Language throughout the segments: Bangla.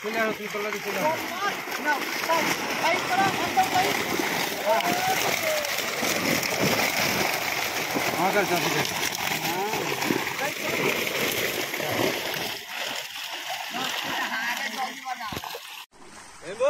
চলে আসো তুমি তল্লাদি চলে আসো আমার কাছে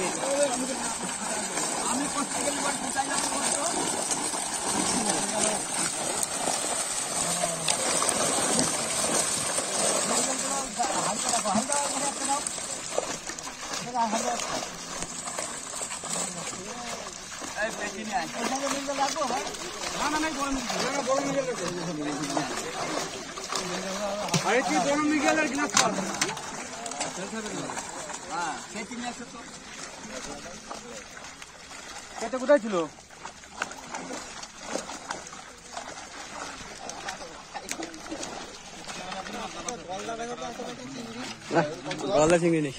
দি চলে বড় অন করা অন করা আরে তুই বড় মিকেলের গ্লাস কাপ এটা কোথায় ছিল গলা চিংড়ি নেই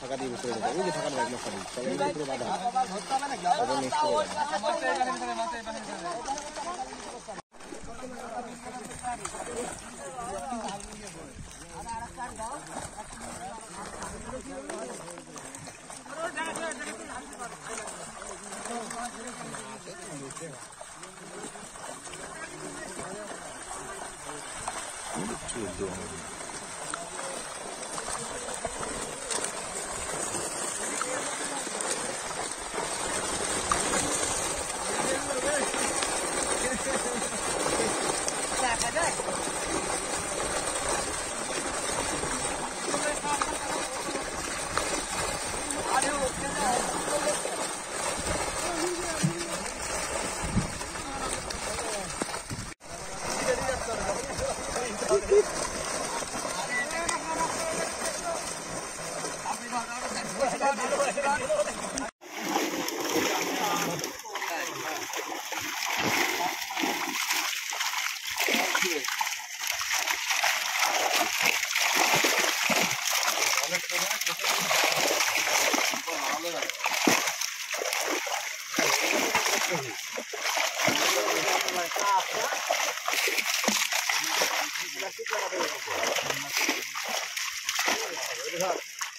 ফাঁকা দিয়ে বসে রয়েছে ওই যে ফাঁকা ব্যাগ মশা নেই সবাই পুরো বাধা tudo.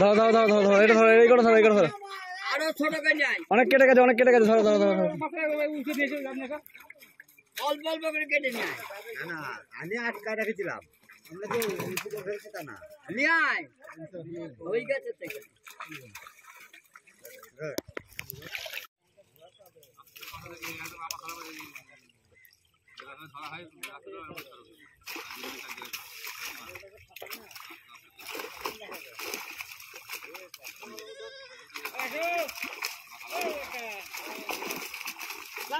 ধরো ধরো ধরো ধরো এটা ধরো এই করে ধরো এই করে ধরো। আরও অনেক কেটে গেছে অনেক কেটে গেছে ধরো ধরো ধরো অল্প অল্প করে কেটে নেয় না আমি আটকা রেখেছিলাম। আয়। ধরা হয়।